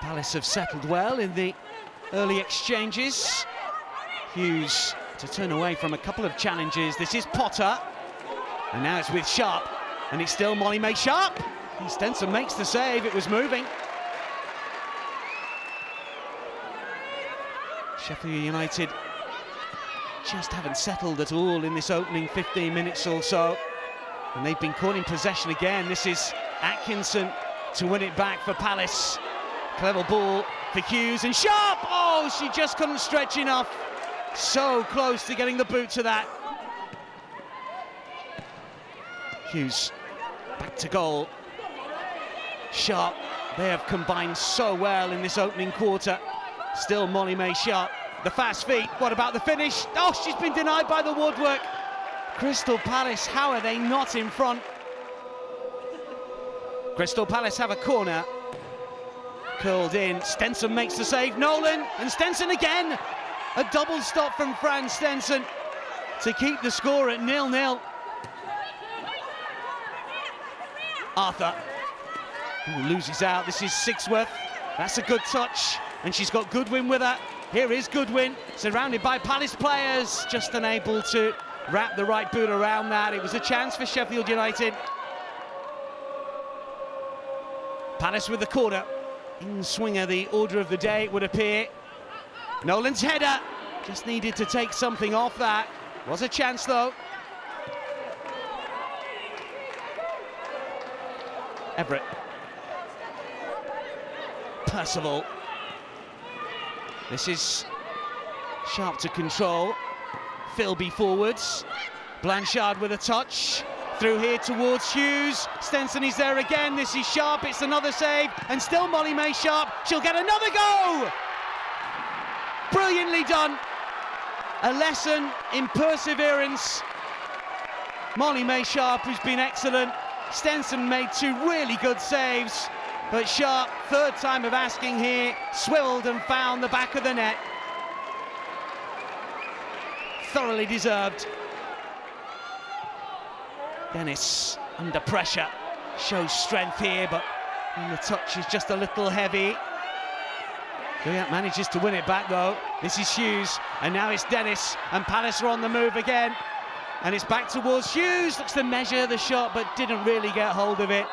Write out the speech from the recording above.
Palace have settled well in the early exchanges. Hughes to turn away from a couple of challenges. This is Potter. And now it's with Sharpe. And it's still Molly-Mae Sharpe. And Stenson makes the save. It was moving. Sheffield United just haven't settled at all in this opening 15 minutes or so. And they've been caught in possession again. This is Atkinson to win it back for Palace. Clever ball for Hughes and Sharpe! Oh, she just couldn't stretch enough. So close to getting the boot to that. Hughes back to goal. Sharpe, they have combined so well in this opening quarter. Still Molly-Mae Sharpe. The fast feet, what about the finish? Oh, she's been denied by the woodwork. Crystal Palace, how are they not in front? Crystal Palace have a corner. Curled in, Stenson makes the save, Nolan, and Stenson again. A double stop from Fran Stenson to keep the score at nil-nil. Arthur, loses out, this is Sigsworth. That's a good touch, and she's got Goodwin with her. Here is Goodwin, surrounded by Palace players, just unable to wrap the right boot around that. It was a chance for Sheffield United. Palace with the corner. In swinger, the order of the day, it would appear. Nolan's header just needed to take something off that. Was a chance though. Everett. Percival. This is Sharpe to control. Philby forwards. Blanchard with a touch. Through here towards Hughes. Stenson is there again. This is Sharpe. It's another save. And still Molly-Mae Sharpe. She'll get another go. Brilliantly done. A lesson in perseverance. Molly-Mae Sharpe, who's been excellent. Stenson made two really good saves. But Sharpe, third time of asking here, swiveled and found the back of the net. Thoroughly deserved. Dennis under pressure, shows strength here, but the touch is just a little heavy. Guyat manages to win it back though. This is Hughes, and now it's Dennis, and Palace are on the move again. And it's back towards Hughes, looks to measure the shot, but didn't really get hold of it.